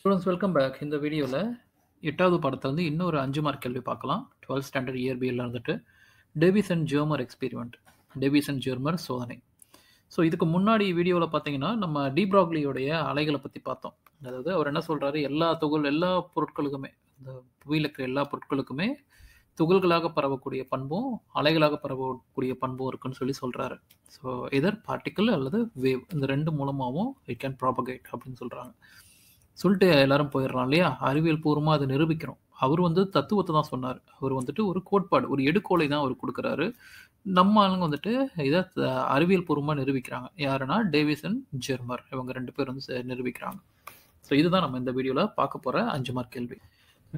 Students welcome back இந்த வீடியோவில் எட்டாவது பாடத்துல இன்னும் இன்னொரு அஞ்சு மார்க் கேள்வி பார்க்கலாம். டுவெல்த் ஸ்டாண்டர்ட் இயர்பியில் இருந்துட்டு Davis and Germer experiment Davis and Germer சோதனை. ஸோ இதுக்கு முன்னாடி வீடியோவில் பார்த்தீங்கன்னா நம்ம டீப்ராக்லியோடைய அலைகளை பற்றி பார்த்தோம். அதாவது அவர் என்ன சொல்கிறாரு எல்லா துகள் எல்லா பொருட்களுக்குமே இந்த புவியில் இருக்கிற எல்லா பொருட்களுக்குமே துகள்களாக பரவக்கூடிய பண்பும் அலைகளாக பரவக்கூடிய பண்பும் இருக்குன்னு சொல்லி சொல்கிறாரு ஸோ எதர் பார்ட்டிக்கல் அல்லது வேவ் இந்த ரெண்டு மூலமாகவும் இட் கேன் ப்ராபகேட் அப்படின்னு சொல்கிறாங்க சொல்லிட்டு எல்லாரும் போயிடுறான் இல்லையா? அறிவியல் பூர்வமாக அதை நிரூபிக்கிறோம். அவர் வந்து தத்துவத்தை தான் சொன்னார். அவர் வந்துட்டு ஒரு கோட்பாடு ஒரு எடுக்கோலை தான் அவர் கொடுக்குறாரு. நம்ம ஆளுங்க வந்துட்டு இதை அறிவியல் பூர்வமாக நிரூபிக்கிறாங்க. யாருன்னா டேவிசன் ஜெர்மர். இவங்க ரெண்டு பேர் வந்து நிரூபிக்கிறாங்க. ஸோ இதுதான் நம்ம இந்த வீடியோவில் பார்க்க போகிற அஞ்சு மார்க் கேள்வி.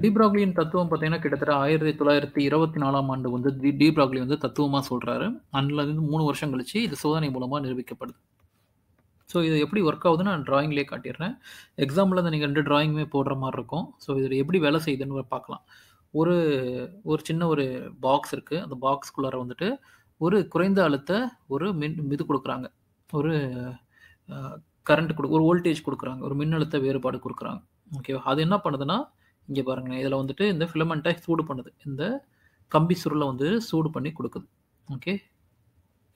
டீப்ராக்லியின் தத்துவம் பார்த்தீங்கன்னா கிட்டத்தட்ட ஆயிரத்தி தொள்ளாயிரத்தி இருபத்தி நாலாம் ஆண்டு வந்து டி டீப்ராக்லி வந்து தத்துவமாக சொல்கிறாரு அதுலேருந்து மூணு வருஷம் கழிச்சு இது சோதனை மூலமாக நிரூபிக்கப்படுது. ஸோ இது எப்படி ஒர்க் ஆகுதுன்னு நான் ட்ராயிங்லேயே காட்டிடுறேன். எக்ஸாம்பிள் வந்து நீங்கள் ரெண்டு ட்ராயிங்குமே போடுற மாதிரி இருக்கும். ஸோ இதில் எப்படி வேலை செய்யுதுன்னு பார்க்கலாம். ஒரு ஒரு சின்ன ஒரு பாக்ஸ் இருக்குது அந்த பாக்ஸ்குள்ளார வந்துட்டு ஒரு குறைந்த அழுத்த ஒரு மின் இது கொடுக்குறாங்க. ஒரு கரண்ட் கொடு ஒரு வோல்டேஜ் கொடுக்குறாங்க. ஒரு மின்னழுத்த வேறுபாடு கொடுக்குறாங்க. ஓகேவா அது என்ன பண்ணுதுன்னா இங்கே பாருங்க இதில் வந்துட்டு இந்த ஃபிலமெண்ட்டை சூடு பண்ணுது. இந்த கம்பி சுருளை வந்து சூடு பண்ணி கொடுக்குது. ஓகே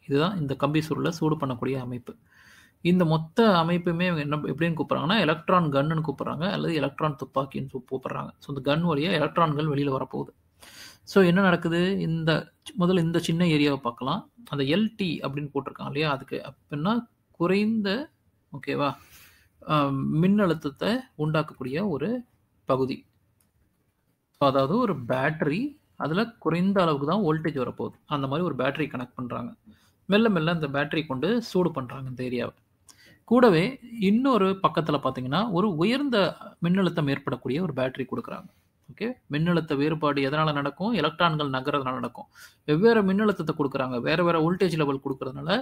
இதுதான் இந்த கம்பி சுருளை சூடு பண்ணக்கூடிய அமைப்பு. இந்த மொத்த அமைப்புமே என்ன எப்படின்னு கூப்பிட்றாங்கன்னா எலக்ட்ரான் கன்னு கூப்பிட்றாங்க அல்லது எலக்ட்ரான் துப்பாக்கின்னு கூப்பிட்றாங்க. ஸோ இந்த கன் வழியாக எலக்ட்ரான்கள் வெளியில் வரப்போகுது. ஸோ என்ன நடக்குது? இந்த முதல்ல இந்த சின்ன ஏரியாவை பார்க்கலாம். அந்த எல்டி அப்படின்னு போட்டிருக்காங்க இல்லையா? அதுக்கு அப்படின்னா குறைந்த ஓகேவா மின்னழுத்தத்தை உண்டாக்கக்கூடிய ஒரு பகுதி. அதாவது ஒரு பேட்டரி அதில் குறைந்த அளவுக்கு தான் வோல்டேஜ் வரப்போகுது. அந்த மாதிரி ஒரு பேட்டரி கனெக்ட் பண்ணுறாங்க மெல்ல மெல்ல இந்த பேட்டரி கொண்டு சூடு பண்ணுறாங்க இந்த ஏரியாவை. கூடவே இன்னொரு பக்கத்தில் பார்த்தீங்கன்னா ஒரு உயர்ந்த மின்னழுத்தம் ஏற்படக்கூடிய ஒரு பேட்டரி கொடுக்குறாங்க. ஓகே மின்னழுத்த வேறுபாடு எதனால் நடக்கும்? எலக்ட்ரான்கள் நகரதுனால நடக்கும். வெவ்வேறு மின்னழுத்தத்தை கொடுக்குறாங்க. வேறு வேறு வோல்டேஜ் லெவல் கொடுக்குறதுனால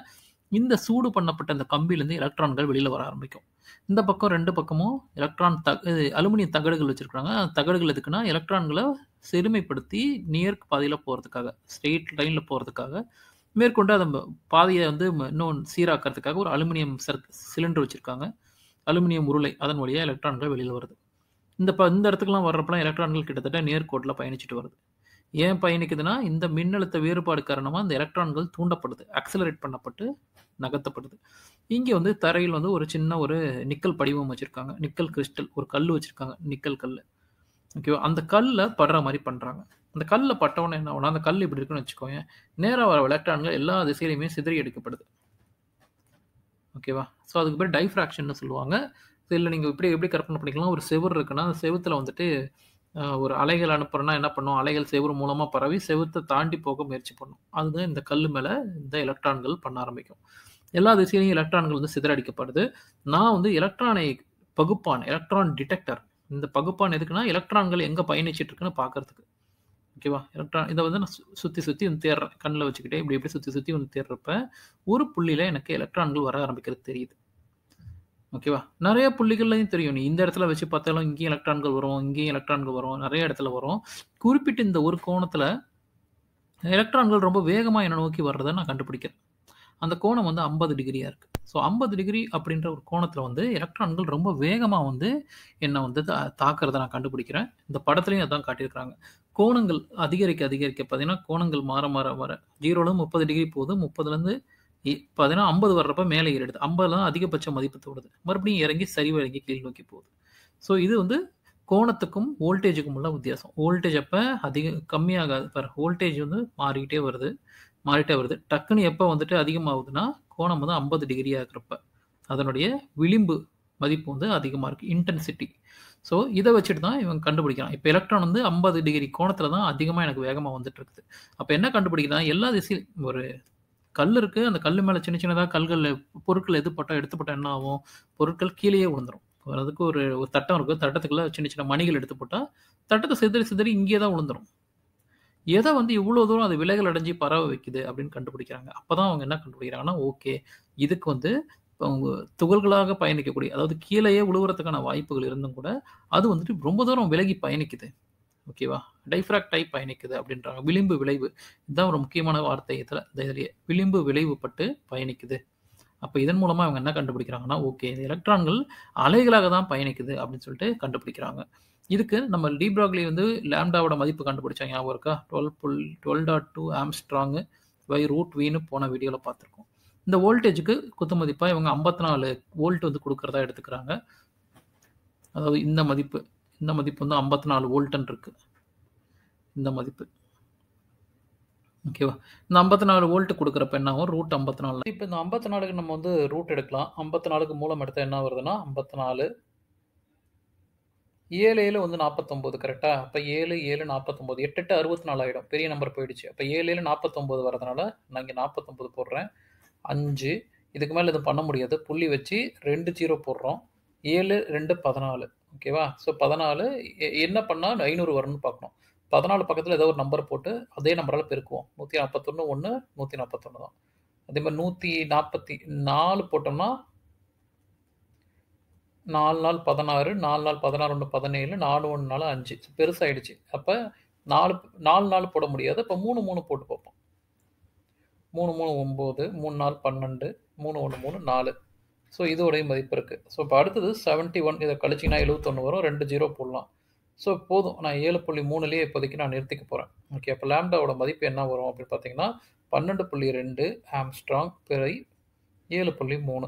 இந்த சூடு பண்ணப்பட்ட இந்த கம்பியிலேருந்து எலக்ட்ரான்கள் வெளியில் வர ஆரம்பிக்கும். இந்த பக்கம் ரெண்டு பக்கமும் எலக்ட்ரான் த அலுமினிய தகடுகள் வச்சுருக்காங்க தகடுகள் எதுக்குன்னா எலக்ட்ரான்களை செருமைப்படுத்தி நியர் பாதையில் போகிறதுக்காக ஸ்ட்ரெயிட் லைனில் போகிறதுக்காக மேற்கொண்டு அதை பாதையை வந்து இன்னும் சீராக்கிறதுக்காக ஒரு அலுமினியம் சர்க் சிலிண்டர் வச்சுருக்காங்க. அலுமினியம் உருளை அதன் வழியாக எலக்ட்ரான்கள் வெளியில் வருது. இந்த ப இந்த இடத்துக்குலாம் வர்றப்பலாம் எலக்ட்ரான்கள் கிட்டத்தட்ட நேர்கோட்டில் பயணிச்சுட்டு வருது. ஏன் பயணிக்குதுன்னா இந்த மின்னழுத்த வேறுபாடு காரணமாக இந்த எலக்ட்ரான்கள் தூண்டப்படுது. அக்சலரேட் பண்ணப்பட்டு நகர்த்தப்படுது. இங்கே வந்து தரையில் வந்து ஒரு சின்ன ஒரு நிக்கல் படிவம் வச்சுருக்காங்க. நிக்கல் கிறிஸ்டல் ஒரு கல் வச்சுருக்காங்க. நிக்கல் கல் ஓகேவா அந்த கல்லை படுற மாதிரி பண்ணுறாங்க அந்த கல்லில் பட்டவனே என்ன ஆகும்னா அந்த கல் இப்படி இருக்குன்னு வச்சுக்கோங்க நேராக வர எலக்ட்ரான்கள் எல்லா திசையிலையுமே சிதறி எடுக்கப்படுது. ஓகேவா ஸோ அதுக்கு பேர் டைஃப்ராக்ஷன்னு சொல்லுவாங்க. இல்லை நீங்கள் இப்படி எப்படி கற்பனை பண்ணிக்கலாம்? ஒரு செவர் இருக்குன்னா அந்த செவத்தில் வந்துட்டு ஒரு அலைகள் அனுப்புறோன்னா என்ன பண்ணும்? அலைகள் செவர் மூலமாக பரவி செவத்தை தாண்டி போக முயற்சி பண்ணும். அதுதான் இந்த கல் மேலே இந்த எலக்ட்ரான்கள் பண்ண ஆரம்பிக்கும். எல்லா திசையிலையும் எலக்ட்ரான்கள் வந்து சிதறடிக்கப்படுது. நான் வந்து எலக்ட்ரானை பகுப்பான் எலக்ட்ரான் டிடெக்டர் இந்த பகுப்பான் எதுக்குன்னா எலக்ட்ரான்கள் எங்கே பயணிச்சிட்டு இருக்குன்னு பார்க்கறதுக்கு ஓகேவா? எலக்ட்ரான் இதை வந்து நான் சுற்றி சுற்றி வந்து தேடுறேன் கண்ணில் வச்சுக்கிட்டே இப்படி இப்படி சுற்றி சுற்றி வந்து தேடுறப்ப ஒரு புள்ளியில எனக்கு எலக்ட்ரான்கள் வர ஆரம்பிக்கிறது தெரியுது. ஓகேவா? நிறைய புள்ளிகள்லையும் தெரியும். நீ இந்த இடத்துல வச்சு பார்த்தாலும் இங்கேயும் எலக்ட்ரான்கள் வரும் இங்கேயும் எலக்ட்ரான்கள் வரும் நிறைய இடத்துல வரும். குறிப்பிட்டு இந்த ஒரு கோணத்தில் எலக்ட்ரான்கள் ரொம்ப வேகமாக என்னை நோக்கி வர்றதை நான் கண்டுபிடிக்கிறேன். அந்த கோணம் வந்து ஐம்பது டிகிரியாக இருக்குது ஸோ ஐம்பது டிகிரி அப்படின்ற ஒரு கோணத்தில் வந்து எலக்ட்ரான்கள் ரொம்ப வேகமாக வந்து என்னை வந்து தா- தாக்குறதை நான் கண்டுபிடிக்கிறேன். இந்த படத்துலையும் அதான் காட்டியிருக்கிறாங்க. கோணங்கள் அதிகரிக்க அதிகரிக்க பார்த்தீங்கன்னா கோணங்கள் மாற மாற மாற. ஜீரோலேருந்து முப்பது டிகிரி போகுது. முப்பதுலேருந்து பார்த்தீங்கன்னா ஐம்பது வர்றப்ப மேலே ஏறிடுது. ஐம்பதுல தான் அதிகபட்ச மதிப்பு தோடுது மறுபடியும் இறங்கி சரிவு இறங்கி கீழ் நோக்கி போகுது. ஸோ இது வந்து கோணத்துக்கும் வோல்டேஜுக்கும் உள்ள வித்தியாசம். வோல்டேஜ் அப்போ அதிக கம்மியாகாது. பாரு வோல்டேஜ் வந்து மாறிக்கிட்டே வருது. மாறிட்டே வருது. டக்குன்னு எப்போ வந்துட்டு அதிகமாகுதுன்னா கோணம் வந்து ஐம்பது டிகிரி ஆகிறப்ப. அதனுடைய விளிம்பு மதிப்பு வந்து அதிகமாக இருக்குது இன்டென்சிட்டி ஸோ இதை வச்சுட்டு தான் இவன் கண்டுபிடிக்கிறான். இப்போ எலக்ட்ரான் வந்து ஐம்பது டிகிரி கோணத்தில் தான் அதிகமாக எனக்கு வேகமாக வந்துட்டு இருக்குது. அப்போ என்ன கண்டுபிடிக்கிறான் எல்லா திசையும் ஒரு கல் இருக்குது அந்த கல் மேலே சின்ன சின்னதாக கல்கள் பொருட்கள் எதுப்பட்டால் பட்டா என்ன ஆகும்? பொருட்கள் கீழேயே விழுந்துரும். அதுக்கு ஒரு ஒரு தட்டம் இருக்குது தட்டத்துக்குள்ள சின்ன சின்ன மணிகள் எடுத்து போட்டால் தட்டத்தை சிதறி சிதறி இங்கே தான் விழுந்துடும் எதை வந்து இவ்வளோ தூரம் அது விலைகள் அடைஞ்சு பரவ வைக்குது அப்படின்னு கண்டுபிடிக்கிறாங்க. அப்போ தான் அவங்க என்ன கண்டுபிடிக்கிறாங்கன்னா ஓகே இதுக்கு வந்து துகள்களாக பயணிக்கக்கூடிய அதாவது கீழேயே உழுவுறதுக்கான வாய்ப்புகள் இருந்தும் கூட அது வந்துட்டு ரொம்ப தூரம் விலகி பயணிக்குது. ஓகேவா டைஃப்ராக்ட் டைப் பயணிக்குது அப்படின்றாங்க விளிம்பு விளைவு. இதுதான் ஒரு முக்கியமான வார்த்தை. இதில் இதிலேயே விளிம்பு விளைவுப்பட்டு பயணிக்குது. அப்போ இதன் மூலமாக அவங்க என்ன கண்டுபிடிக்கிறாங்கன்னா ஓகே இந்த எலக்ட்ரான்கள் அலைகளாக தான் பயணிக்குது அப்படின்னு சொல்லிட்டு கண்டுபிடிக்கிறாங்க. இதுக்கு நம்ம டீப்ராக்லி வந்து லேம்டாவோட மதிப்பு கண்டுபிடிச்சாங்க ஞாபகம் இருக்கா? Twelve pull twelve dot two angstrom by root வீன்னு போன வீடியோவில் பார்த்துருக்கோம். இந்த வோல்டேஜுக்கு குத்து மதிப்பாக இவங்க ஐம்பத்தி நாலு வோல்ட் வந்து கொடுக்குறதா எடுத்துக்கிறாங்க. அதாவது இந்த மதிப்பு இந்த மதிப்பு வந்து ஐம்பத்தி நாலு வோல்ட்னு இருக்கு. இந்த மதிப்பு. ஓகேவா? இந்த ஐம்பத்தி நாலு வோல்ட் கொடுக்குறப்ப என்ன ஆகும் ரூட் ஐம்பத்தி நாலு இப்போ இந்த ஐம்பத்தி நாலுக்கு நம்ம வந்து ரூட் எடுக்கலாம். ஐம்பத்தி நாலுக்கு மூலம் எடுத்தால் என்ன வருதுன்னா ஐம்பத்தி நாலு ஏழு ஏழு வந்து நாற்பத்தொம்போது கரெக்டாக அப்போ ஏழு ஏழு நாற்பத்தொம்போது எட்டு எட்டு அறுபத்தி நாலு ஆகிடும் பெரிய நம்பர் போயிடுச்சு. அப்போ ஏழு ஏழு நாற்பத்தொம்போது வரதுனால நான் இங்கே நாற்பத்தொம்போது போடுறேன். அஞ்சு இதுக்கு மேலே எதுவும் பண்ண முடியாது. புள்ளி வச்சு ரெண்டு ஜீரோ போடுறோம். ஏழு ரெண்டு பதினாலு. ஓகேவா ஸோ பதினாலு என்ன பண்ணால் ஐநூறு வரும்னு பார்க்கணும். பதினாலு பக்கத்தில் ஏதோ ஒரு நம்பர் போட்டு அதே நம்பரால் பெருக்குவோம். நூற்றி நாற்பத்தொன்று ஒன்று நூற்றி நாற்பத்தொன்று தான். அதே மாதிரி நூற்றி நாற்பத்தி நாலு போட்டோம்னா நாலு நாள் பதினாறு நாலு நாள் பதினாறு ஒன்று பதினேழு நாலு ஒன்று நாலு அஞ்சு. பெருசாகிடுச்சு அப்போ நாலு நாலு நாள் போட முடியாது. அப்போ மூணு மூணு போட்டு பார்ப்போம். மூணு மூணு ஒம்பது மூணு நாள் பன்னெண்டு மூணு ஒன்று மூணு நாலு. ஸோ இதோடைய மதிப்பு இருக்குது ஸோ இப்போ அடுத்தது செவன்ட்டி ஒன் இதை கழிச்சிங்கன்னா எழுபத்தொன்று வரும் ரெண்டு ஜீரோ போடலாம். ஸோ போதும். நான் ஏழு புள்ளி மூணுலேயே இப்போதைக்கு நான் நிறுத்திக்க போகிறேன் ஓகே அப்போ லேம்டாவோட மதிப்பு என்ன வரும் அப்படின்னு பார்த்தீங்கன்னா பன்னெண்டு புள்ளி ரெண்டு ஆம்ஸ்ட்ராங் பிறை ஏழு புள்ளி மூணு.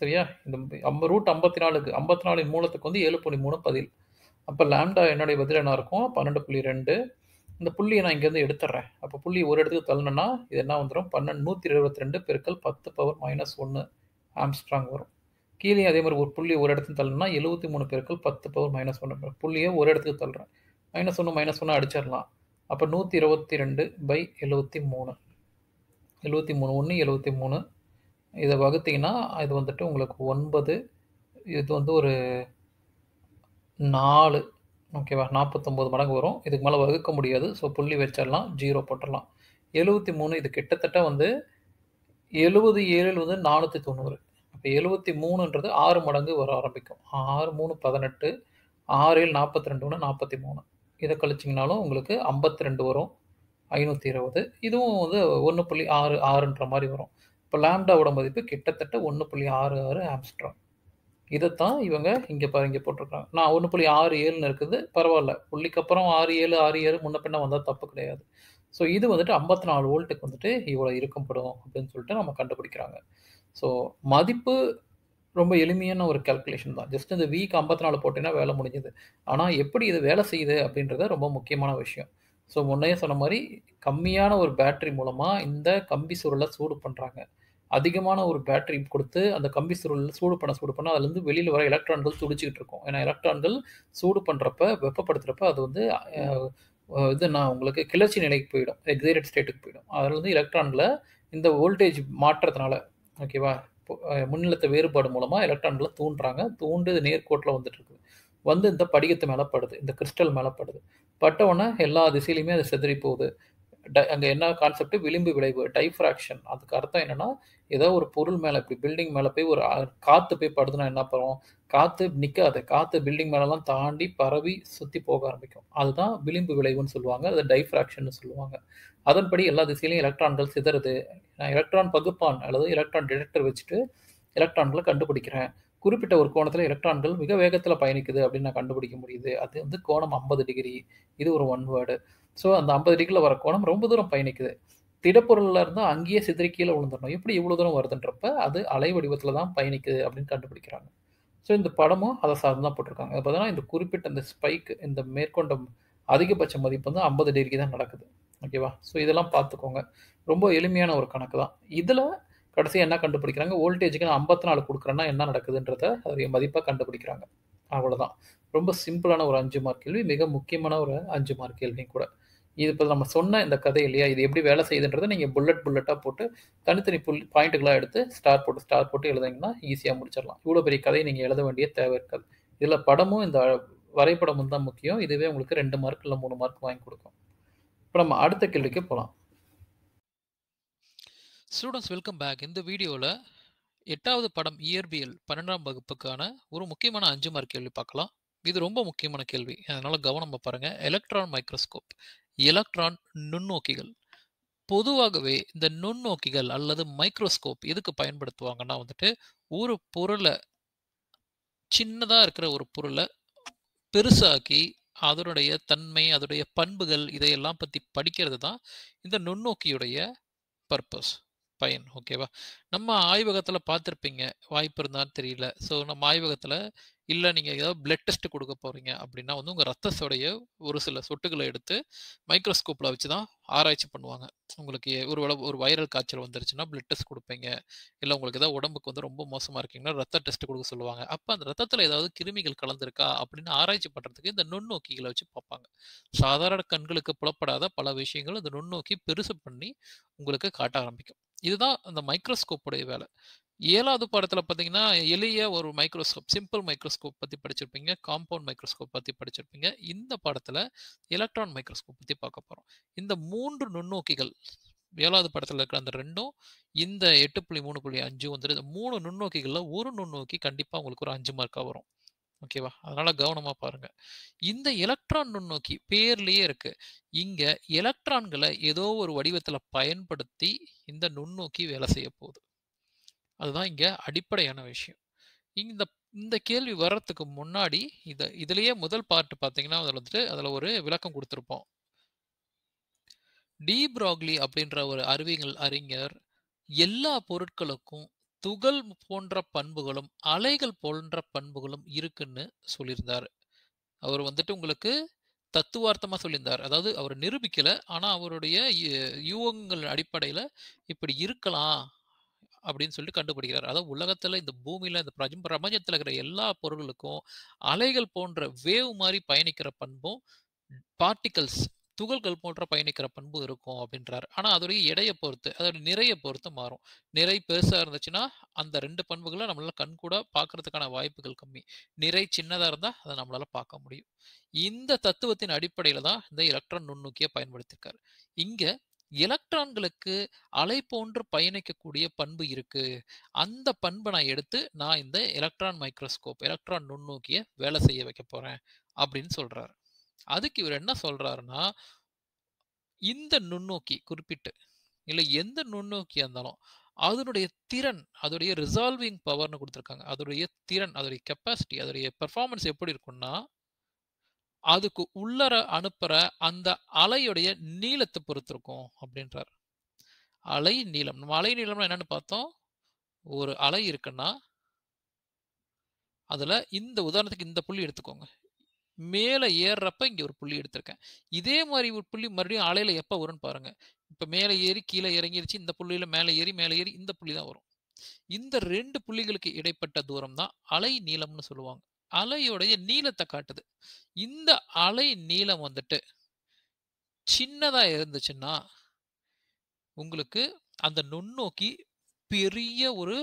சரியா? இந்த ஐம்ப ரூட் ஐம்பத்தி நாலுக்கு ஐம்பத்தி நாலு மூலத்துக்கு வந்து ஏழு புள்ளி மூணு பதில். அப்போ லேம்டா என்னுடைய பதில் என்ன இருக்கும்? பன்னெண்டு புள்ளி ரெண்டு இந்த புள்ளியை நான் இங்கேருந்து எடுத்துட்றேன். அப்போ புள்ளி ஒரு இடத்துக்கு தள்ளணும்னா இது என்ன வந்துடும் பன்னெண்டு நூற்றி இருபத்தி ரெண்டு பெருக்கல் பத்து பவர் மைனஸ் ஒன்று ஆம்ஸ்ட்ராங் வரும். கீழே அதே மாதிரி ஒரு புள்ளி ஒரு இடத்துக்கு தள்ளணும்னா எழுபத்தி மூணு பெருக்கள் பத்து பவர் மைனஸ் ஒன்று புள்ளியை ஒரு இடத்துக்கு தள்ளுறேன். மைனஸ் ஒன்று மைனஸ் ஒன்று அடிச்சிடலாம். அப்போ நூற்றி இருபத்தி ரெண்டு பை எழுபத்தி மூணு. எழுபத்தி மூணு ஒன்று எழுபத்தி மூணு. இதை வகுத்தீங்கன்னா இது வந்துட்டு உங்களுக்கு ஒன்பது இது வந்து ஒரு நாலு ஓகேவா நாற்பத்தொம்போது மடங்கு வரும். இதுக்கு மேலே வகுக்க முடியாது. ஸோ புள்ளி வச்சிடலாம். ஜீரோ போட்டுடலாம். எழுபத்தி மூணு இது கிட்டத்தட்ட வந்து எழுபது ஏழில் வந்து நானூற்றி தொண்ணூறு. அப்போ எழுபத்தி மூணுன்றது ஆறு மடங்கு வர ஆரம்பிக்கும். ஆறு மூணு பதினெட்டு ஆறு ஏழு நாற்பத்தி ரெண்டு ஒன்று நாற்பத்தி மூணு. இதை கழிச்சிங்கனாலும் உங்களுக்கு ஐம்பத்தி ரெண்டு வரும். ஐநூற்றி இருபது. இதுவும் வந்து ஒன்று புள்ளி ஆறு ஆறுன்ற மாதிரி வரும். இப்போ லேம்டாவோட மதிப்பு கிட்டத்தட்ட ஒன்று புள்ளி ஆறு ஆறு ஆம்ஸ்ட்ராங். இதைத்தான் இவங்க இங்கே பாரு இங்கே போட்டிருக்காங்க. நான் ஒன்று புள்ளி ஆறு ஏழுன்னு இருக்குது. பரவாயில்ல. புள்ளிக்கு அப்புறம் ஆறு ஏழு ஆறு ஏழு முன்ன பின்ன வந்தால் தப்பு கிடையாது. ஸோ இது வந்துட்டு ஐம்பத்தி நாலு வோல்ட்டுக்கு வந்துட்டு இவ்வளோ இருக்கப்படும் அப்படின்னு சொல்லிட்டு நம்ம கண்டுபிடிக்கிறாங்க. ஸோ மதிப்பு ரொம்ப எளிமையான ஒரு கேல்குலேஷன் தான். ஜஸ்ட் இந்த வீக் ஐம்பத்தி நாலு போட்டீங்கன்னா வேலை முடிஞ்சது. ஆனால் எப்படி இது வேலை செய்யுது அப்படின்றத ரொம்ப முக்கியமான விஷயம். ஸோ முன்னையே சொன்ன மாதிரி கம்மியான ஒரு பேட்டரி மூலமாக இந்த கம்பி சுருளை சூடு பண்ணுறாங்க அதிகமான ஒரு பேட்டரி கொடுத்து அந்த கம்பி சுருள் சூடு பண்ண சூடு பண்ண அதுலேருந்து வெளியில் வர எலக்ட்ரான்கள் துடிச்சிக்கிட்டு இருக்கும். ஏன்னா எலக்ட்ரான்கள் சூடு பண்ணுறப்ப வெப்பப்படுத்துகிறப்ப அது வந்து இது நான் உங்களுக்கு கிளர்ச்சி நிலைக்கு போயிடும். எக்ஸைடட் ஸ்டேட்டுக்கு போயிடும். அதில் வந்து எலக்ட்ரான்களை இந்த வோல்டேஜ் மாற்றத்தினால ஓகேவா முன்னிலத்த வேறுபாடு மூலமாக எலக்ட்ரான்களை தூண்டுறாங்க. தூண்டு நேர்கோட்டில் வந்துட்டு இருக்குது வந்து இந்த படிகத்து மேலே படுது. இந்த கிறிஸ்டல் மேலே படுது. பட்ட உடனே எல்லா திசையிலையுமே அது செதறி போகுது அங்கே என்ன கான்செப்ட் விளிம்பு விளைவு டைஃப்ராக்ஷன் அதுக்கு அர்த்தம் என்னென்னா ஏதோ ஒரு பொருள் மேலே இப்படி பில்டிங் மேலே போய் ஒரு காற்று போய் படுதுன்னா என்ன பண்ணுவோம் காற்று நிற்காது காற்று பில்டிங் மேலெலாம் தாண்டி பரவி சுற்றி போக ஆரம்பிக்கும். அதுதான் விளிம்பு விளைவுன்னு சொல்லுவாங்க. அது டைஃப்ராக்ஷன் சொல்லுவாங்க. அதன்படி எல்லா திசையிலையும் எலக்ட்ரான்கள் சிதறுது. நான் எலக்ட்ரான் பகுப்பான் அல்லது எலக்ட்ரான் டிடெக்டர் வச்சுட்டு எலக்ட்ரான்களை கண்டுபிடிக்கிறேன். குறிப்பிட்ட ஒரு கோணத்தில் எலக்ட்ரான்கள் மிக வேகத்தில் பயணிக்குது அப்படின்னு நான் கண்டுபிடிக்க முடியுது. அது வந்து கோணம் ஐம்பது டிகிரி. இது ஒரு ஒன் வேர்டு ஸோ அந்த ஐம்பது டிகிரியில் வர கோணம் ரொம்ப தூரம் பயணிக்குது. திடப்பொருளில் இருந்தால் அங்கேயே சிதறி கீழே விழுந்துடணும். எப்படி இவ்வளோ தூரம் வருதுன்றப்ப அது அலை வடிவத்தில் தான் பயணிக்குது அப்படின்னு கண்டுபிடிக்கிறாங்க. ஸோ இந்த படமும் அதை சார்ந்து தான் போட்டிருக்காங்க. பார்த்தீங்கன்னா இந்த குறிப்பிட்ட இந்த ஸ்பைக் இந்த மேற்கொண்ட அதிகபட்ச மதிப்பு வந்து ஐம்பது டிகிரி தான் நடக்குது. ஓகேவா ஸோ இதெல்லாம் பார்த்துக்கோங்க. ரொம்ப எளிமையான ஒரு கணக்கு தான். இதில் கடைசி என்ன கண்டுபிடிக்கிறாங்க? வோல்டேஜுக்கு நான் ஐம்பத்தி நாலு கொடுக்குறேன்னா என்ன நடக்குதுன்றத அதோடைய மதிப்பாக கண்டுபிடிக்கிறாங்க. அவ்வளோதான் ரொம்ப சிம்பிளான ஒரு அஞ்சு மார்க் கேள்வி மிக முக்கியமான ஒரு அஞ்சு மார்க் கேள்வியும் கூட. இது இப்போ நம்ம சொன்ன இந்த கதை இல்லையா? இது எப்படி வேலை செய்யுதுன்றதை நீங்கள் புல்லட் புல்லட்டாக போட்டு தனித்தனி புல் பாயிண்ட்டுகளாக எடுத்து ஸ்டார் போட்டு ஸ்டார் போட்டு எழுதிங்கன்னா ஈஸியாக முடிச்சிடலாம். இவ்வளோ பெரிய கதையை நீங்கள் எழுத வேண்டிய தேவை இருக்காது. இதில் படமும் இந்த வரைபடமும் தான் முக்கியம். இதுவே உங்களுக்கு ரெண்டு மார்க் இல்லை மூணு மார்க் வாங்கி கொடுக்கும். இப்போ நம்ம அடுத்த கேள்விக்கு போகலாம் ஸ்டூடெண்ட்ஸ் வெல்கம் பேக் இந்த வீடியோவில் எட்டாவது படம் இயற்பியல் பன்னெண்டாம் வகுப்புக்கான ஒரு முக்கியமான அஞ்சு மார்க் கேள்வி பார்க்கலாம். இது ரொம்ப முக்கியமான கேள்வி. அதனால் கவனமாக பாருங்கள் எலக்ட்ரான் மைக்ரோஸ்கோப் எலக்ட்ரான் நுண்ணோக்கிகள். பொதுவாகவே இந்த நுண்ணோக்கிகள் அல்லது மைக்ரோஸ்கோப் எதுக்கு பயன்படுத்துவாங்கன்னா வந்துட்டு ஒரு பொருளை சின்னதாக இருக்கிற ஒரு பொருளை பெருசாக்கி அதனுடைய தன்மை அதனுடைய பண்புகள் இதையெல்லாம் பற்றி படிக்கிறது தான் இந்த நுண்ணோக்கியுடைய பர்பஸ் பயன். ஓகேவா? நம்ம ஆய்வகத்தில் பார்த்துருப்பீங்க. வாய்ப்பு இருந்தாலும் தெரியல. ஸோ நம்ம ஆய்வகத்தில் இல்லை நீங்கள் ஏதாவது பிளட் டெஸ்ட் கொடுக்க போகிறீங்க அப்படின்னா வந்து உங்கள் ரத்தத்தோடைய ஒரு சில சொட்டுகளை எடுத்து மைக்ரோஸ்கோப்பில் வச்சு தான் ஆராய்ச்சி பண்ணுவாங்க. உங்களுக்கு ஒரு வேளை ஒரு வைரல் காய்ச்சல் வந்துருச்சுன்னா பிளட் டெஸ்ட் கொடுப்பீங்க. இல்லை உங்களுக்கு ஏதாவது உடம்புக்கு வந்து ரொம்ப மோசமாக இருக்கீங்கன்னா ரத்த டெஸ்ட் கொடுக்க சொல்லுவாங்க. அப்போ அந்த ரத்தத்தில் ஏதாவது கிருமிகள் கலந்துருக்கா அப்படின்னு ஆராய்ச்சி பண்ணுறதுக்கு இந்த நுண்ணோக்கிகளை வச்சு பார்ப்பாங்க. சாதாரண கண்களுக்கு புலப்படாத பல விஷயங்கள் இந்த நுண்ணோக்கி பெருசு பண்ணி உங்களுக்கு காட்ட ஆரம்பிக்கும். இதுதான் அந்த மைக்ரோஸ்கோப்புடைய வேலை. ஏழாவது பாடத்தில் பார்த்தீங்கன்னா எளிய ஒரு மைக்ரோஸ்கோப் சிம்பிள் மைக்ரோஸ்கோப் பற்றி படிச்சிருப்பீங்க காம்பவுண்ட் மைக்ரோஸ்கோப் பற்றி படிச்சிருப்பீங்க. இந்த பாடத்தில் எலக்ட்ரான் மைக்ரோஸ்கோப் பற்றி பார்க்க போகிறோம் இந்த மூன்று நுண்ணோக்கிகள் ஏழாவது படத்தில் இருக்கிற அந்த ரெண்டும் இந்த எட்டு புள்ளி மூணு புள்ளி அஞ்சு வந்துட்டு மூணு நுண்ணோக்கிகளில் ஒரு நுண்ணோக்கி கண்டிப்பாக உங்களுக்கு ஒரு அஞ்சு மார்க்காக வரும். ஓகேவா? அதனால கவனமா பாருங்க. இந்த எலக்ட்ரான் நுண்ணோக்கி பேர்லயே இருக்கு. இங்க எலக்ட்ரான்களை ஏதோ ஒரு வடிவத்துல பயன்படுத்தி இந்த நுண்ணோக்கி வேலை செய்ய போகுது. அதுதான் இங்க அடிப்படையான விஷயம். இந்த இந்த கேள்வி வர்றதுக்கு முன்னாடி இத இதுலயே முதல் பார்ட் பாத்தீங்கன்னா அதுல வந்துட்டு அதுல ஒரு விளக்கம் கொடுத்துருப்போம். டி ப்ராக்லி அப்படின்ற ஒரு அறிவியல் அறிஞர் எல்லா பொருட்களுக்கும் துகள் போன்ற பண்புகளும் அலைகள் போன்ற பண்புகளும் இருக்குன்னு சொல்லியிருந்தார். அவர் வந்துட்டு உங்களுக்கு தத்துவார்த்தமாக சொல்லியிருந்தார். அதாவது அவர் நிரூபிக்கலை ஆனால் அவருடைய யூகங்கள் அடிப்படையில் இப்படி இருக்கலாம் அப்படின்னு சொல்லிட்டு கண்டுபிடிக்கிறார். அதாவது உலகத்தில் இந்த பூமியில் இந்த பிரஜ பிரபஞ்சத்தில் இருக்கிற எல்லா பொருள்களுக்கும் அலைகள் போன்ற வேவ் மாதிரி பயணிக்கிற பண்பும் பார்ட்டிகல்ஸ் துகள்கள் போன்ற பயணிக்கிற பண்பு இருக்கும் அப்படின்றார். ஆனால் அதோடைய எடையை பொறுத்து அதோட நிறைய பொறுத்து மாறும். நிறை பெருசாக இருந்துச்சுன்னா அந்த ரெண்டு பண்புகளை நம்மளால கண் கூட பார்க்கறதுக்கான வாய்ப்புகள் கம்மி. நிறை சின்னதாக இருந்தால் அதை நம்மளால பார்க்க முடியும். இந்த தத்துவத்தின் அடிப்படையில் தான் இந்த எலக்ட்ரான் நுண்ணோக்கியை பயன்படுத்தியிருக்காரு. இங்கே எலக்ட்ரான்களுக்கு அலை போன்று பயணிக்கக்கூடிய பண்பு இருக்கு. அந்த பண்பை நான் எடுத்து நான் இந்த எலக்ட்ரான் மைக்ரோஸ்கோப் எலக்ட்ரான் நுண்ணோக்கிய வேலை செய்ய வைக்க போறேன் அப்படின்னு சொல்றாரு. அதுக்கு இவர் என்ன சொல்றாருன்னா இந்த நுண்ணோக்கி குறிப்பிட்டு. இல்லை எந்த நுண்ணோக்கியா இருந்தாலும் அதனுடைய திறன் அதோடைய ரிசால்விங் பவர்னு கொடுத்துருக்காங்க. அதோடைய திறன் அதோடைய கெப்பாசிட்டி அதோடைய பெர்ஃபார்மன்ஸ் எப்படி இருக்கும்னா அதுக்கு உள்ளர அனுப்புற அந்த அலையுடைய நீளத்தை பொறுத்து இருக்கும் அப்படின்றார். அலை நீளம். நம்ம அலை நீளம்னா என்னன்னு பார்த்தோம். ஒரு அலை இருக்குன்னா அதுல இந்த உதாரணத்துக்கு இந்த புள்ளி எடுத்துக்கோங்க. மேலே ஏறுறப்ப இங்கே ஒரு புள்ளி எடுத்திருக்கேன். இதே மாதிரி ஒரு புள்ளி மறுபடியும் அலையில் எப்போ வரும்னு பாருங்கள் இப்போ மேலே ஏறி கீழே இறங்கிருச்சு இந்த புள்ளியில் மேலே ஏறி மேலே ஏறி இந்த புள்ளி தான் வரும். இந்த ரெண்டு புள்ளிகளுக்கு இடைப்பட்ட தூரம் தான் அலை நீளம்னு சொல்லுவாங்க. அலையோடைய நீளத்தை காட்டுது. இந்த அலை நீளம் வந்துட்டு சின்னதாக இருந்துச்சுன்னா உங்களுக்கு அந்த நுண்ணோக்கி பெரிய ஒரு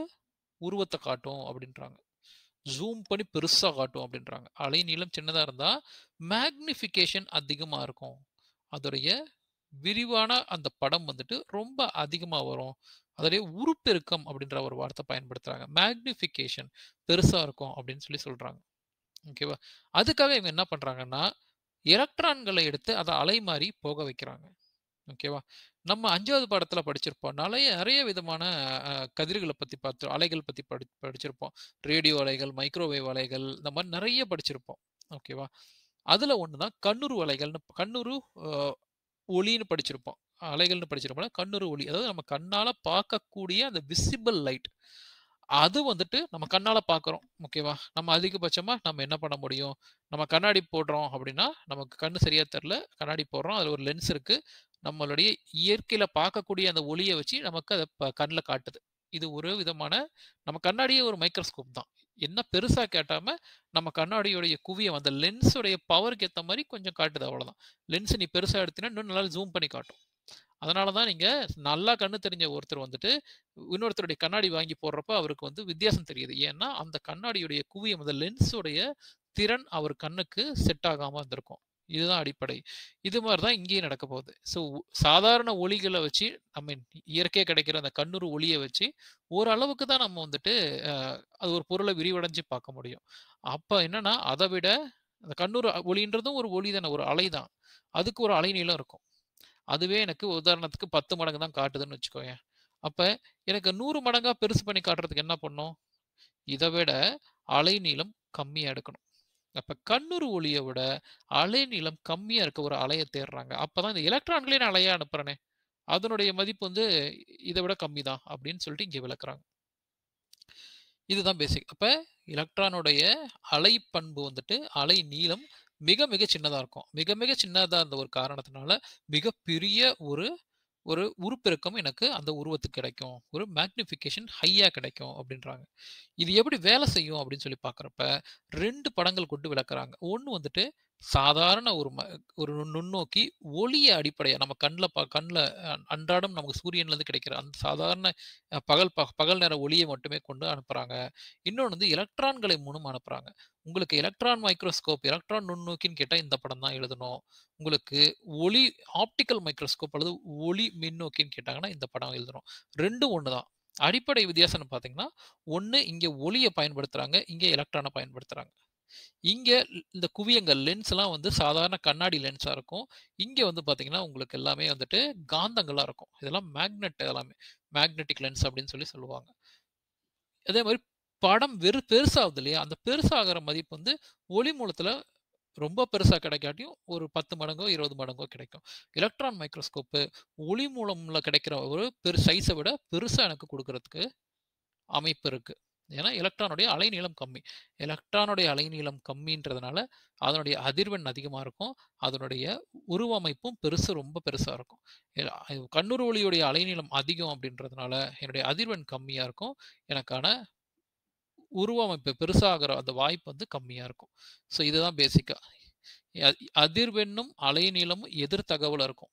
உருவத்தை காட்டும் அப்படின்றாங்க. ஜூம் பண்ணி பெருசாக காட்டும் அப்படின்றாங்க. அலை நீளம் சின்னதாக இருந்தால் மேக்னிஃபிகேஷன் அதிகமாக இருக்கும். அதோடைய விரிவான அந்த படம் வந்துட்டு ரொம்ப அதிகமாக வரும். அதோடைய உருப்பெருக்கம் அப்படின்ற ஒரு வார்த்தை பயன்படுத்துகிறாங்க மேக்னிஃபிகேஷன் பெருசாக இருக்கும் அப்படின்னு சொல்லி சொல்கிறாங்க ஓகேவா அதுக்காக இவங்க என்ன பண்ணுறாங்கன்னா எலக்ட்ரான்களை எடுத்து அதை அலை மாதிரி போக வைக்கிறாங்க. ஓகேவா நம்ம அஞ்சாவது பாடத்தில் படிச்சிருப்போம். நிறைய நிறைய விதமான கதிர்களை பற்றி பார்த்து அலைகள் பற்றி படி படிச்சிருப்போம். ரேடியோ அலைகள் மைக்ரோவேவ் அலைகள் இந்த மாதிரி நிறைய படிச்சிருப்போம். ஓகேவா? அதில் ஒன்று தான் கண்ணுரு அலைகள்னு கண்ணுரு ஒளின்னு படிச்சிருப்போம். அலைகள்னு படிச்சிருப்போம் கண்ணுரு ஒளி. அதாவது நம்ம கண்ணால் பார்க்கக்கூடிய அந்த விசிபிள் லைட் அது வந்துட்டு நம்ம கண்ணால பாக்குறோம். ஓகேவா? நம்ம அதிகபட்சமா நம்ம என்ன பண்ண முடியும்? நம்ம கண்ணாடி போடுறோம் அப்படின்னா நமக்கு கண்ணு சரியா தெரில. கண்ணாடி போடுறோம். அதுல ஒரு லென்ஸ் இருக்கு. நம்மளுடைய இயற்கையில பார்க்கக்கூடிய அந்த ஒளியை வச்சு நமக்கு அதை கண்ணில் காட்டுது. இது ஒரு விதமான நம்ம கண்ணாடியே ஒரு மைக்ரோஸ்கோப் தான். என்ன பெருசா கேட்டாம நம்ம கண்ணாடியோடைய குவியம் அந்த லென்ஸுடைய பவருக்கு ஏற்ற மாதிரி கொஞ்சம் காட்டுது அவ்வளவுதான். லென்ஸ் நீ பெருசா எடுத்தீங்கன்னா இன்னும் நல்லா ஜூம் பண்ணி காட்டும். அதனால தான் நீங்கள் நல்லா கண்ணு தெரிஞ்ச ஒருத்தர் வந்துட்டு இன்னொருத்தருடைய கண்ணாடி வாங்கி போடுறப்ப அவருக்கு வந்து வித்தியாசம் தெரியுது. ஏன்னா அந்த கண்ணாடியுடைய குவியம் அந்த லென்ஸோடைய திறன் அவர் கண்ணுக்கு செட் ஆகாமல் இருந்திருக்கும் இதுதான் அடிப்படை. இது மாதிரி தான் இங்கேயும் நடக்க போகுது. ஸோ சாதாரண ஒளிகளை வச்சு நம்ம இயற்கையாக கிடைக்கிற அந்த கண்ணுறு ஒளியை வச்சு ஓரளவுக்கு தான் நம்ம வந்துட்டு அது ஒரு பொருளை விரிவடைஞ்சு பார்க்க முடியும். அப்போ என்னன்னா அதை விட அந்த கண்ணூர் ஒளின்றதும் ஒரு ஒளி தானே ஒரு அலை தான். அதுக்கு ஒரு அலைநீளம் இருக்கும். அதுவே எனக்கு உதாரணத்துக்கு பத்து மடங்கு தான் காட்டுதுன்னு வச்சுக்கோங்க அப்போ எனக்கு நூறு மடங்காக பெருசு பண்ணி காட்டுறதுக்கு என்ன பண்ணும்? இதை விட அலைநீளம் கம்மியாக எடுக்கணும். அப்போ கண்ணுறு ஒளியை விட அலைநீளம் கம்மியாக இருக்க ஒரு அலையை தேடுறாங்க. அப்போ தான் இந்த எலக்ட்ரான்களே நான் அலையாக அனுப்புறேனே. அதனுடைய மதிப்பு வந்து இதை விட கம்மி தான் அப்படின்னு சொல்லிட்டு இங்கே விளக்குறாங்க. இதுதான் பேசிக் அப்போ எலக்ட்ரானுடைய அலை பண்பு வந்துட்டு அலை நீளம் மிக மிக சின்னதாக இருக்கும். மிக மிக சின்னதாக இருந்த ஒரு காரணத்தினால மிகப்பெரிய ஒரு ஒரு உருப்பெருக்கம் எனக்கு அந்த உருவத்துக்கு கிடைக்கும். ஒரு மேக்னிஃபிகேஷன் ஹையாக கிடைக்கும் அப்படின்றாங்க. இது எப்படி வேலை செய்யும் அப்படின்னு சொல்லி பார்க்குறப்ப ரெண்டு படங்கள் கொண்டு விளக்குறாங்க. ஒன்று வந்துட்டு சாதாரண ஒரு ம ஒரு நுண்ணோக்கி ஒளியை அடிப்படையாக நம்ம கண்ணில் ப கண்ணில் அன்றாடம் நமக்கு சூரியன்லேருந்து கிடைக்கிற அந்த சாதாரண பகல் ப பகல் நேர ஒளியை மட்டுமே கொண்டு அனுப்புகிறாங்க இன்னொன்று வந்து எலக்ட்ரான்களை மூலம் அனுப்புகிறாங்க உங்களுக்கு எலக்ட்ரான் மைக்ரோஸ்கோப் எலக்ட்ரான் நுண்ணோக்கின்னு கேட்டால் இந்த படம் தான் எழுதணும். உங்களுக்கு ஒளி ஆப்டிக்கல் மைக்ரோஸ்கோப் அல்லது ஒளி மின்னோக்கின்னு கேட்டாங்கன்னா இந்த படம் எழுதணும். ரெண்டும் ஒன்று தான். அடிப்படை வித்தியாசம்னு பார்த்தீங்கன்னா ஒன்று இங்கே ஒளியை பயன்படுத்துகிறாங்க இங்கே எலக்ட்ரானை பயன்படுத்துகிறாங்க இங்கே இந்த குவியங்கள் லென்ஸ்லாம் வந்து சாதாரண கண்ணாடி லென்ஸாக இருக்கும். இங்கே வந்து பார்த்தீங்கன்னா உங்களுக்கு எல்லாமே வந்துட்டு காந்தங்களாக இருக்கும். இதெல்லாம் மேக்னெட் எல்லாமே மேக்னெட்டிக் லென்ஸ் அப்படின்னு சொல்லி சொல்லுவாங்க. அதே மாதிரி படம் வெறு பெருசாகுது இல்லையா? அந்த பெருசாகிற மதிப்பு வந்து ஒளி மூலத்தில் ரொம்ப பெருசாக கிடைக்காட்டியும் ஒரு பத்து மடங்கோ இருபது மடங்கோ கிடைக்கும். எலக்ட்ரான் மைக்ரோஸ்கோப்பு ஒளி மூலமில் கிடைக்கிற ஒரு பெரு சைஸை விட பெருசாக எனக்கு கொடுக்கறதுக்கு அமைப்பு இருக்குது ஏன்னா எலக்ட்ரானுடைய அலைநீளம் கம்மி. எலக்ட்ரானுடைய அலைநீளம் கம்மின்றதுனால அதனுடைய அதிர்வெண் அதிகமாக இருக்கும். அதனுடைய உருவமைப்பும் பெருசு ரொம்ப பெருசாக இருக்கும். எ- கண்ணுறு ஒளியுடைய அலைநீளம் அதிகம் அப்படின்றதுனால என்னுடைய அதிர்வெண் கம்மியாக இருக்கும். எனக்கான உருவமைப்பு பெருசாகிற அந்த வாய்ப்பு வந்து கம்மியாக இருக்கும். ஸோ இதுதான் பேசிக்காக அதிர்வெண்ணும் அலைநீளமும் எதிர் தகவல் இருக்கும்.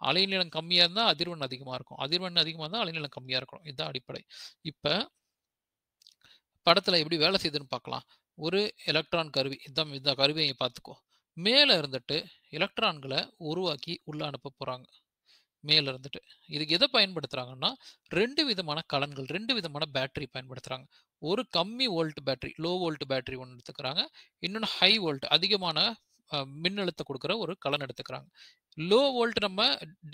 அலைநீளம் கம்மியாக இருந்தால் அதிர்வெண் அதிகமாக இருக்கும். அதிர்வெண் அதிகமாக இருந்தால் அலைநீளம் கம்மியாக இருக்கணும். இதுதான் அடிப்படை. இப்போ படத்தில் எப்படி வேலை செய்யுதுன்னு பார்க்கலாம். ஒரு எலக்ட்ரான் கருவி இதான் இந்த கருவியை பார்த்துக்கோ. மேலே இருந்துட்டு எலக்ட்ரான்களை உருவாக்கி உள்ள அனுப்ப போகிறாங்க மேலே இருந்துட்டு. இதுக்கு எதை பயன்படுத்துகிறாங்கன்னா ரெண்டு விதமான கலன்கள் ரெண்டு விதமான பேட்டரி பயன்படுத்துகிறாங்க ஒரு கம்மி volt battery low volt battery ஒன்று எடுத்துக்கிறாங்க. இன்னொன்று ஹை வோல்ட் அதிகமான மின்னழுத்தம் கொடுக்குற ஒரு கலன் எடுத்துக்கிறாங்க. லோ வோல்ட் நம்ம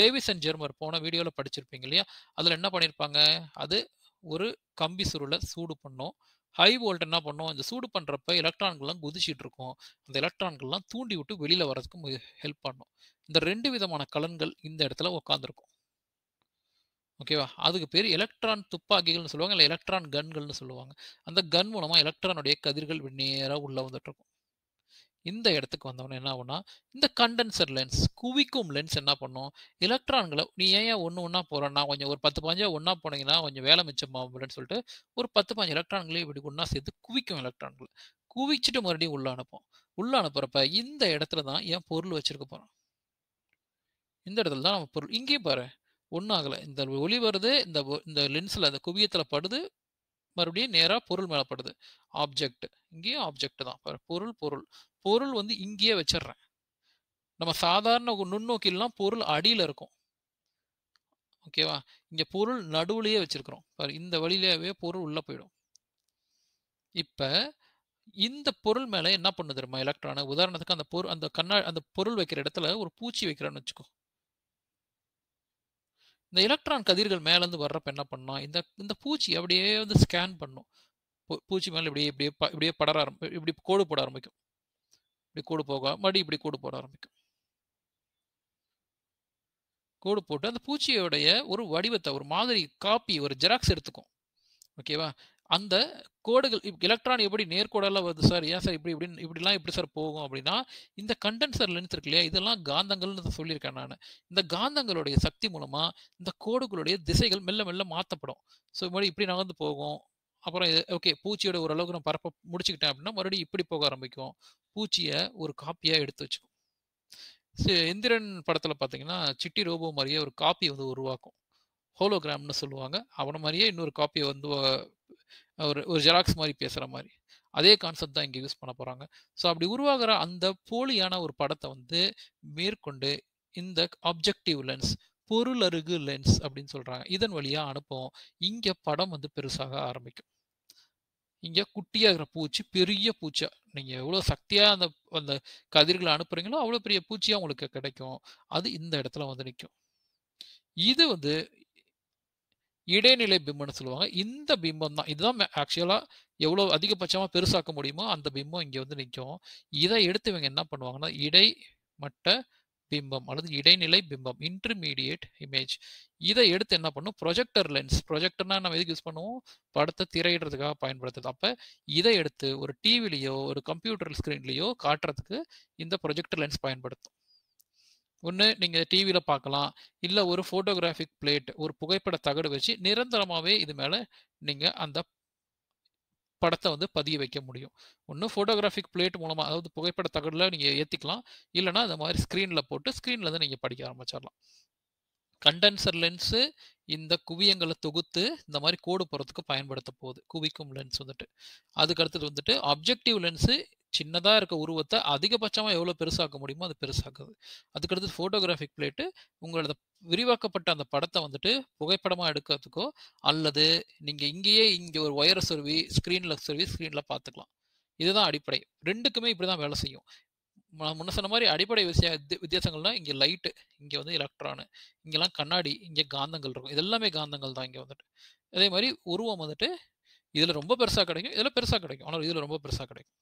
டேவிஸ் அண்ட் ஜெர்மர் போன வீடியோவில் படிச்சிருப்பீங்க இல்லையா? அதில் என்ன பண்ணியிருப்பாங்க அது ஒரு கம்பி சுருளை சூடு பண்ணும். ஹை வோல்ட் என்ன பண்ணும்? இந்த சூடு பண்ணுறப்ப எலக்ட்ரான்கள்லாம் குதிச்சிட்டு இருக்கும் அந்த எலக்ட்ரான்கள்லாம் தூண்டி விட்டு வெளியில் வரதுக்கு ஹெல்ப் பண்ணும். இந்த ரெண்டு விதமான கலன்கள் இந்த இடத்துல உட்காந்துருக்கும் ஓகேவா அதுக்கு பேர் எலக்ட்ரான் துப்பாக்கிகள்னு சொல்லுவாங்க இல்லை எலக்ட்ரான் கன்கள்னு சொல்லுவாங்க. அந்த கன் மூலமாக எலக்ட்ரானுடைய கதிர்கள் நேராக உள்ளே வந்துட்டு இருக்கும் இந்த இடத்துக்கு வந்தவொடனே என்ன ஆகும்னா இந்த கண்டென்சர் லென்ஸ் குவிக்கும் லென்ஸ் என்ன பண்ணும்? எலக்ட்ரான்களை நீ ஏன் ஒன்று ஒன்றா போகிறேன்னா கொஞ்சம் ஒரு பத்து பாஞ்சா ஒன்றா போனீங்கன்னா கொஞ்சம் வேலை மிச்சமாகும்னு சொல்லிட்டு ஒரு பத்து பாஞ்சு எலக்ட்ரான்களையும் இப்படி ஒன்றா சேர்த்து குவிக்கும் எலக்ட்ரான்கள் குவிச்சிட்டு மறுபடியும் உள்ள அனுப்போம். உள்ள அனுப்புறப்ப இந்த இடத்துல தான் என் பொருள் வச்சிருக்க போகிறோம் இந்த இடத்துல தான் நம்ம பொருள். இங்கேயும் பாரு ஒன்றும் ஆகலை. இந்த ஒளி வருது இந்த இந்த லென்ஸில் அந்த குவியத்தில் படுது மறுபடியும் நேராக பொருள் மேலப்படுது ஆப்ஜெக்ட் இங்கேயும் ஆப்ஜெக்ட் தான். பொருள் பொருள். பொருள் வந்து இங்கேயே வச்சிடுறேன் நம்ம சாதாரண நுண்ணோக்கிலாம் பொருள் அடியில் இருக்கும். ஓகேவா இங்கே பொருள் நடுவுலையே வச்சிருக்கிறோம். பாரு இந்த வழியிலேயே பொருள் உள்ளே போயிடும். இப்போ இந்த பொருள் மேலே என்ன பண்ணுது தெரியுமா? எலக்ட்ரானு உதாரணத்துக்கு அந்த பொருள் அந்த கண்ணா அந்த பொருள் வைக்கிற இடத்துல ஒரு பூச்சி வைக்கிறேன்னு வச்சுக்கோ. இந்த எலக்ட்ரான் கதிர்கள் மேலேருந்து வர்றப்ப என்ன பண்ணோம்? இந்த இந்த பூச்சி அப்படியே வந்து ஸ்கேன் பண்ணும். பூச்சி மேலே இப்படியே இப்படியே ப- இப்படியே படர ஆரம்பி இப்படி கோடு போட ஆரம்பிக்கும். இப்படி கோடு போக மறுபடியும் இப்படி கோடு போட ஆரம்பிக்கும். கோடு போட்டு அந்த பூச்சியோடைய ஒரு வடிவத்தை ஒரு மாதிரி காப்பி ஒரு ஜெராக்ஸ் எடுத்துக்கும். ஓகேவா? அந்த கோடுகள் எலக்ட்ரான் எப்படி நேர்கோடெல்லாம் வருது சார் ஏன் சார் இப்படி இப்படி இப்படிலாம் எப்படி சார் போகும் அப்படின்னா இந்த கண்டென்சர் லென்ஸ் இருக்கு இல்லையா? இதெல்லாம் காந்தங்கள்னு சொல்லியிருக்கேன் நான். இந்த காந்தங்களுடைய சக்தி மூலமாக இந்த கோடுகளுடைய திசைகள் மெல்ல மெல்ல மாற்றப்படும் ஸோ மறுபடியும் இப்படி நகர்ந்து போகும். அப்புறம் இது ஓகே பூச்சியோட ஓரளவுக்கு நான் பரப்ப முடிச்சுக்கிட்டேன் அப்படின்னா மறுபடியும் இப்படி போக ஆரம்பிக்கும். பூச்சியை ஒரு காப்பியாக எடுத்து வச்சுக்கும். இந்திரன் படத்தில் பார்த்தீங்கன்னா சிட்டி ரோபோ மாதிரியே ஒரு காப்பி வந்து உருவாக்கும். ஹோலோகிராம்னு சொல்லுவாங்க. அவனை மாதிரியே இன்னொரு காப்பியை வந்து ஒரு ஒரு ஜெராக்ஸ் மாதிரி பேசுகிற மாதிரி. அதே கான்செப்ட் தான் இங்கே யூஸ் பண்ண போகிறாங்க ஸோ அப்படி உருவாகிற அந்த போலியான ஒரு படத்தை வந்து மேற்கொண்டு இந்த ஆப்ஜெக்டிவ் லென்ஸ் பொருள் அருகு லென்ஸ் அப்படின்னு சொல்கிறாங்க இதன் வழியாக அனுப்புவோம் இங்கே படம் வந்து பெருசாக ஆரம்பிக்கும். இங்கே குட்டியாக இருக்கிற பூச்சி பெரிய பூச்சா நீங்கள் எவ்வளோ சக்தியாக அந்த அந்த கதிர்களை அனுப்புறீங்களோ அவ்வளோ பெரிய பூச்சியாக உங்களுக்கு கிடைக்கும். அது இந்த இடத்துல வந்து நிற்கும் இது வந்து இடைநிலை பிம்பம்னு சொல்லுவாங்க. இந்த பிம்பம் தான். இதுதான் ஆக்சுவலாக எவ்வளோ அதிகபட்சமாக பெருசாக்க முடியுமோ அந்த பிம்பம் இங்கே வந்து நிற்கும் இதை எடுத்து இவங்க என்ன பண்ணுவாங்கன்னா இடைமட்ட பிம்பம் அல்லது இடைநிலை பிம்பம் இன்டர்மீடியேட் இமேஜ் இதை எடுத்து என்ன பண்ணும்? ப்ரொஜெக்டர் லென்ஸ் ப்ரொஜெக்டர்னா நம்ம எதுக்கு யூஸ் பண்ணுவோம்? படத்தை திரையிடுறதுக்காக பயன்படுத்துது அப்போ இதை எடுத்து ஒரு டிவிலையோ ஒரு கம்ப்யூட்டர் ஸ்க்ரீன்லேயோ காட்டுறதுக்கு இந்த ப்ரொஜெக்டர் லென்ஸ் பயன்படுத்தும். ஒன்று நீங்கள் டிவியில் பார்க்கலாம். இல்லை ஒரு ஃபோட்டோகிராஃபிக் பிளேட் ஒரு புகைப்பட தகடு வச்சு நிரந்தரமாகவே இது மேலே நீங்கள் அந்த படத்தை வந்து பதிய வைக்க முடியும். ஒன்று ஃபோட்டோகிராஃபிக் பிளேட் மூலமாக அதாவது புகைப்பட தகடில் நீங்கள் ஏற்றிக்கலாம் இல்லைனா இந்த மாதிரி ஸ்க்ரீனில் போட்டு ஸ்க்ரீனில் தான் நீங்கள் படிக்க ஆரம்பிச்சிடலாம். கண்டென்சர் லென்ஸு இந்த குவியங்களை தொகுத்து இந்த மாதிரி கோடு போகிறதுக்கு பயன்படுத்த போகுது. குவிக்கும் லென்ஸ் வந்துட்டு. அதுக்கு அடுத்தது வந்துட்டு அப்ஜெக்டிவ் லென்ஸு சின்னதாக இருக்க உருவத்தை அதிகபட்சமாக எவ்வளோ பெருசாக்க முடியுமோ அது பெருசாக்குது. அதுக்கடுத்து ஃபோட்டோகிராஃபிக் பிளேட்டு உங்களோட விரிவாக்கப்பட்ட அந்த படத்தை வந்துட்டு புகைப்படமாக எடுக்கிறதுக்கோ அல்லது நீங்கள் இங்கேயே இங்கே ஒரு ஒயரை சொருவி ஸ்க்ரீனில் சொருவி ஸ்க்ரீனில் பார்த்துக்கலாம். இதுதான் அடிப்படை. ரெண்டுக்குமே இப்படி தான் வேலை செய்யும். நான் முன்ன சொன்ன மாதிரி அடிப்படை விஷய வித்தியாசங்கள்னா இங்கே லைட்டு இங்கே வந்து எலக்ட்ரானு இங்கெல்லாம் கண்ணாடி இங்கே காந்தங்கள் இருக்கும். இது எல்லாமே காந்தங்கள் தான் இங்கே வந்துட்டு. அதே மாதிரி உருவம் வந்துட்டு இதில் ரொம்ப பெருசாக கிடைக்கும் இதில் பெருசாக கிடைக்கும். ஆனால் இதில் ரொம்ப பெருசாக கிடைக்கும்.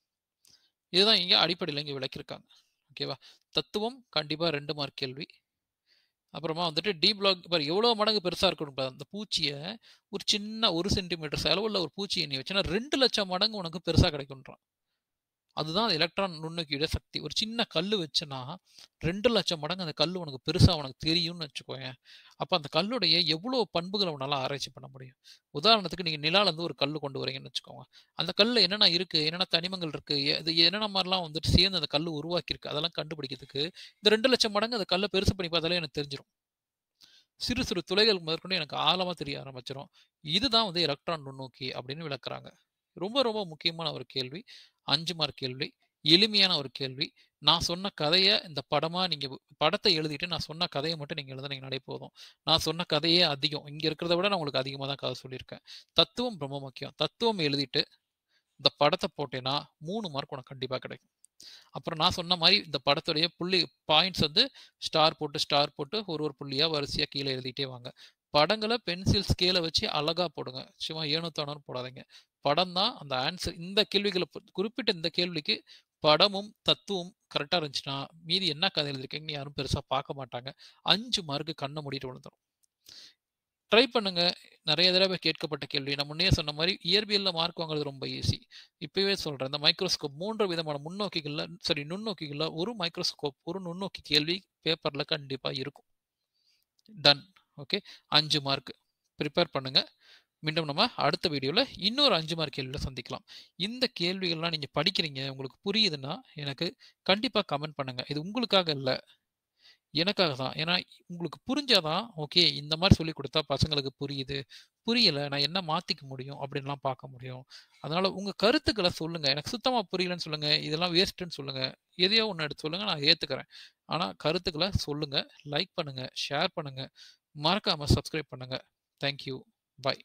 இதுதான் இங்கே அடிப்படையில் இங்கே விளக்கியிருக்காங்க. ஓகேவா தத்துவம் கண்டிப்பாக ரெண்டு மார்க் கேள்வி. அப்புறமா வந்துட்டு டி பிளாக் பாரு எவ்வளோ மடங்கு பெருசாக இருக்கணும் அந்த பூச்சியை ஒரு சின்ன ஒரு சென்டிமீட்டர் செலவுள்ள ஒரு பூச்சியை நீ வச்சுன்னா ரெண்டு லட்சம் மடங்கு உனக்கு பெருசாக கிடைக்கும்ன்றான். அதுதான் எலக்ட்ரான் நுண்ணோக்கியோட சக்தி. ஒரு சின்ன கல் வச்சுன்னா ரெண்டு லட்சம் மடங்கு அந்த கல் உனக்கு பெருசாக உனக்கு தெரியும்னு வச்சுக்கோங்க அப்போ அந்த கல்லுடைய எவ்வளோ பண்புகளை உன்னால் ஆராய்ச்சி பண்ண முடியும்? உதாரணத்துக்கு நீங்கள் நிலாலேருந்து ஒரு கல் கொண்டு வரீங்கன்னு வச்சுக்கோங்க. அந்த கல்லில் என்னென்ன இருக்குது என்னென்ன தனிமங்கள் இருக்குது இது என்னென்ன மாதிரிலாம் வந்துட்டு சேர்ந்து அந்த கல் உருவாக்கியிருக்கு? அதெல்லாம் கண்டுபிடிக்கிறதுக்கு இந்த ரெண்டு லட்சம் மடங்கு அந்த கல்லை பெருசு பண்ணி பார்த்தாலே எனக்கு தெரிஞ்சிடும் சிறு சிறு துளைகள் முதற்கொண்டு எனக்கு ஆழமாக தெரிய ஆரம்பிச்சிடும் இதுதான் வந்து எலக்ட்ரான் நுண்ணோக்கி அப்படின்னு விளக்குறாங்க. ரொம்ப ரொம்ப முக்கியமான ஒரு கேள்வி. அஞ்சு மார்க் கேள்வி எளிமையான ஒரு கேள்வி. நான் சொன்ன கதையை இந்த படமாக நீங்கள் படத்தை எழுதிட்டு நான் சொன்ன கதையை மட்டும் நீங்கள் எழுதுனீங்கனாலே போதும். நான் சொன்ன கதையே அதிகம். இங்கே இருக்கிறத விட நான் உங்களுக்கு அதிகமாக தான் கதை சொல்லியிருக்கேன். தத்துவம் ரொம்ப முக்கியம். தத்துவம் எழுதிட்டு இந்த படத்தை போட்டேன்னா மூணு மார்க் உனக்கு கண்டிப்பாக கிடைக்கும். அப்புறம் நான் சொன்ன மாதிரி இந்த படத்துடைய புள்ளி பாயிண்ட்ஸ் வந்து ஸ்டார் போட்டு ஸ்டார் போட்டு ஒரு ஒரு புள்ளியாக வரிசையாக கீழே எழுதிட்டே வாங்க. படங்களை பென்சில் ஸ்கேலை வச்சு அழகாக போடுங்க. சும்மா ஏனோ போடாதீங்க. படம் தான் அந்த ஆன்சர் இந்த கேள்விகளை குறிப்பிட்ட இந்த கேள்விக்கு படமும் தத்துவம் கரெக்டாக இருந்துச்சுன்னா மீதி என்ன கதை எழுதிருக்கீங்கன்னு யாரும் பெருசாக பார்க்க மாட்டாங்க. அஞ்சு மார்க்கு கண்ணை மூடிட்டு விழுந்துடும் ட்ரை பண்ணுங்க. நிறைய தடவை கேட்கப்பட்ட கேள்வி. நான் முன்னே சொன்ன மாதிரி இயற்பியலில் மார்க் வாங்குறது ரொம்ப ஈஸி இப்பவே சொல்றேன். இந்த மைக்ரோஸ்கோப் மூன்று விதமான முன்னோக்கிகள்ல சரி நுண்ணோக்கிகளில் ஒரு மைக்ரோஸ்கோப் ஒரு நுண்ணோக்கி கேள்வி பேப்பரில் கண்டிப்பாக இருக்கும். டன் ஓகே அஞ்சு மார்க் ப்ரிப்பேர் பண்ணுங்க. மீண்டும் நம்ம அடுத்த வீடியோவில் இன்னொரு அஞ்சு மார்க் கேள்வியில் சந்திக்கலாம். இந்த கேள்விகள்லாம் நீங்கள் படிக்கிறீங்க உங்களுக்கு புரியுதுன்னா எனக்கு கண்டிப்பாக கமெண்ட் பண்ணுங்கள் இது உங்களுக்காக இல்லை எனக்காக தான். ஏன்னா உங்களுக்கு புரிஞ்சாதான் ஓகே இந்த மாதிரி சொல்லி கொடுத்தா பசங்களுக்கு புரியுது. புரியலை நான் என்ன மாற்றிக்க முடியும் அப்படின்லாம் பார்க்க முடியும். அதனால உங்கள் கருத்துக்களை சொல்லுங்கள் எனக்கு சுத்தமாக புரியலன்னு சொல்லுங்கள் இதெல்லாம் வேஸ்ட்டுன்னு சொல்லுங்கள் எதையோ ஒன்று எடுத்து சொல்லுங்கள் நான் ஏற்றுக்கிறேன் ஆனால் கருத்துக்களை சொல்லுங்கள் லைக் பண்ணுங்கள் ஷேர் பண்ணுங்கள் மறக்காமல் சப்ஸ்கிரைப் பண்ணுங்கள் தேங்க்யூ பாய்